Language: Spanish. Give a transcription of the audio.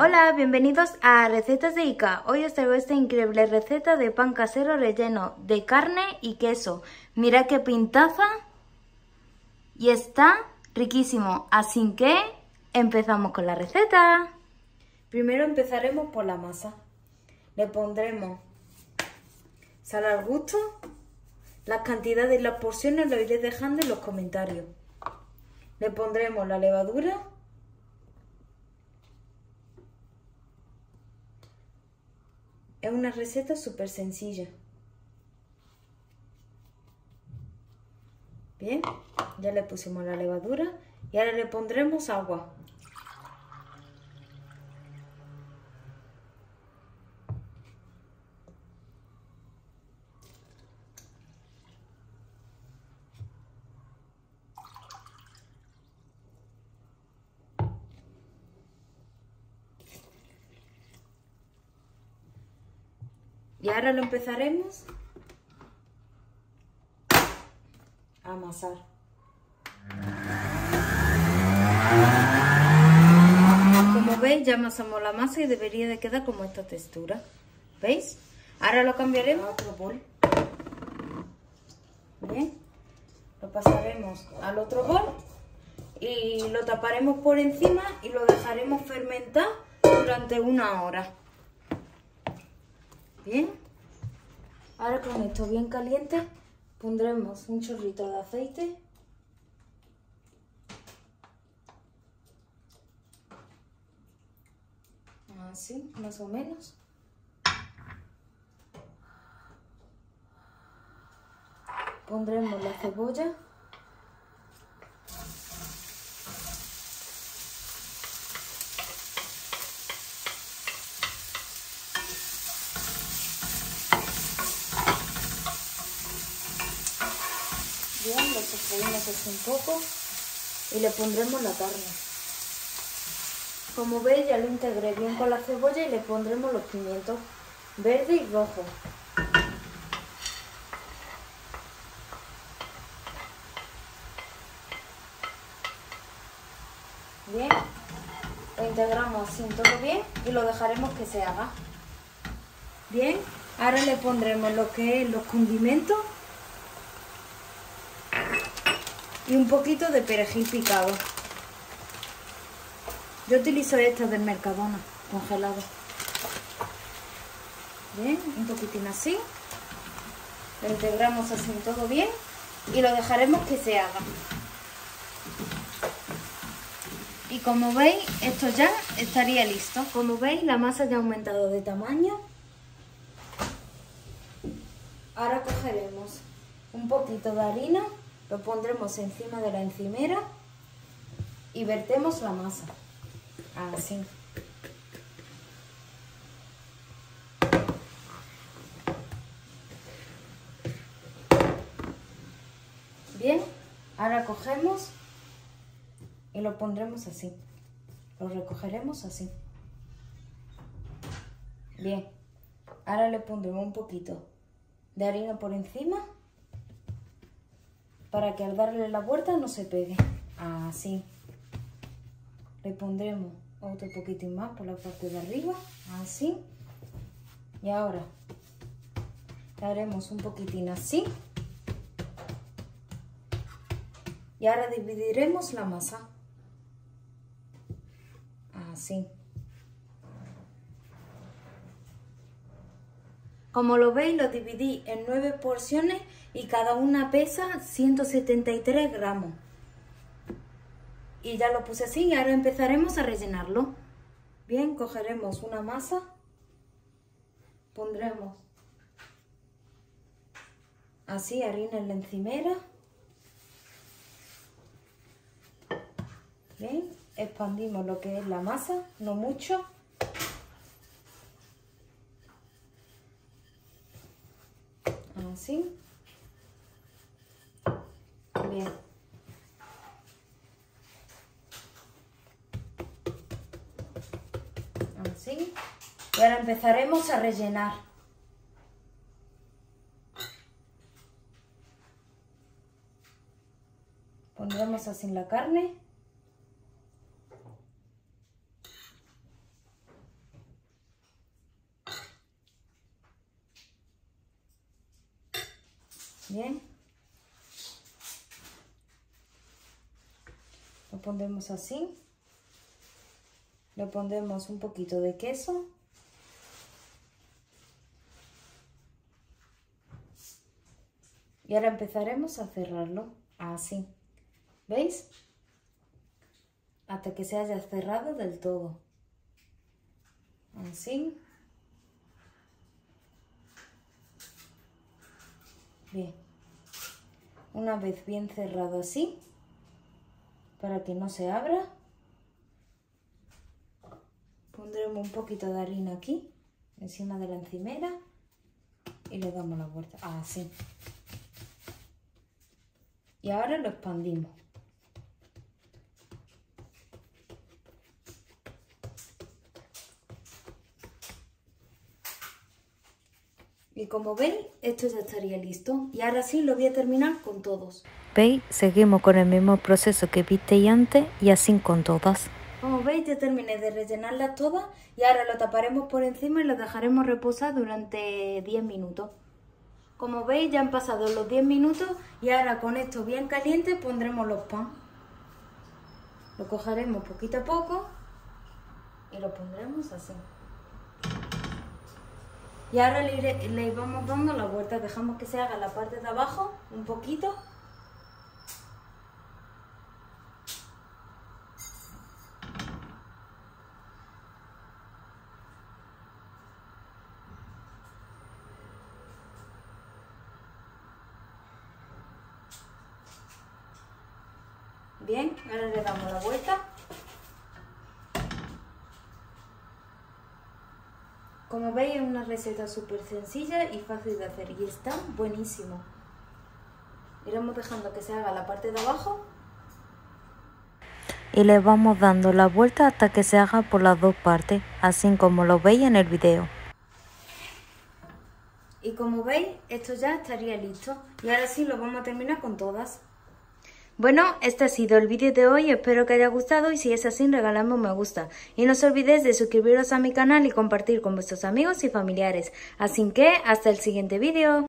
Hola, bienvenidos a Recetas de Ica. Hoy os traigo esta increíble receta de pan casero relleno de carne y queso. Mira qué pintaza y está riquísimo. Así que empezamos con la receta. Primero empezaremos por la masa. Le pondremos sal al gusto. Las cantidades y las porciones lo iré dejando en los comentarios. Le pondremos la levadura Es una receta súper sencilla. Bien, ya le pusimos la levadura y ahora le pondremos agua. Y ahora lo empezaremos a amasar. Como veis ya amasamos la masa y debería de quedar como esta textura. ¿Veis? Ahora lo cambiaremos a otro bol. Bien. Lo pasaremos al otro bol y lo taparemos por encima y lo dejaremos fermentar durante una hora. Bien. Ahora con esto bien caliente pondremos un chorrito de aceite. Así, más o menos. Pondremos la cebolla. Lo sofreímos así un poco y le pondremos la carne. Como veis ya lo integré bien con la cebolla y le pondremos los pimientos verde y rojo. Bien, lo integramos así todo bien y lo dejaremos que se haga. Bien, ahora le pondremos lo que es los condimentos y un poquito de perejil picado. Yo utilizo estas del Mercadona, congelado. Bien, un poquitín así. Lo integramos así todo bien y lo dejaremos que se haga. Y como veis, esto ya estaría listo. Como veis, la masa ya ha aumentado de tamaño. Ahora cogeremos un poquito de harina lo pondremos encima de la encimera y vertemos la masa. Así. Bien, ahora cogemos y lo pondremos así. Lo recogeremos así. Bien, ahora le pondremos un poquito de harina por encima para que al darle la vuelta no se pegue. Así. Le pondremos otro poquitín más por la parte de arriba. Así. Y ahora le haremos un poquitín así. Y ahora dividiremos la masa. Así. Como lo veis, lo dividí en nueve porciones y cada una pesa 173 gramos. Y ya lo puse así y ahora empezaremos a rellenarlo. Bien, cogeremos una masa, pondremos así harina en la encimera. Bien, expandimos lo que es la masa, no mucho. Así. Bien. Así. Y ahora empezaremos a rellenar. Pondremos así la carne. Bien. Lo pondremos así. Le pondremos un poquito de queso. Y ahora empezaremos a cerrarlo así. ¿Veis? Hasta que se haya cerrado del todo. Así. Bien. Una vez bien cerrado así, para que no se abra, pondremos un poquito de harina aquí, encima de la encimera, y le damos la vuelta, así. Y ahora lo expandimos. Y como veis, esto ya estaría listo. Y ahora sí lo voy a terminar con todos. ¿Veis? Seguimos con el mismo proceso que visteis antes y así con todas. Como veis, ya terminé de rellenarlas todas y ahora lo taparemos por encima y lo dejaremos reposar durante 10 minutos. Como veis, ya han pasado los 10 minutos y ahora con esto bien caliente pondremos los pan. Lo cogeremos poquito a poco y lo pondremos así. Y ahora le, vamos dando la vuelta, dejamos que se haga la parte de abajo un poquito. Bien, ahora le damos la vuelta. Como veis es una receta súper sencilla y fácil de hacer y está buenísimo. Iremos dejando que se haga la parte de abajo. Y le vamos dando la vuelta hasta que se haga por las dos partes, así como lo veis en el video. Y como veis, esto ya estaría listo. Y ahora sí lo vamos a terminar con todas. Bueno, este ha sido el vídeo de hoy, espero que haya gustado y si es así regaladme un me gusta. Y no os olvidéis de suscribiros a mi canal y compartir con vuestros amigos y familiares. Así que hasta el siguiente vídeo.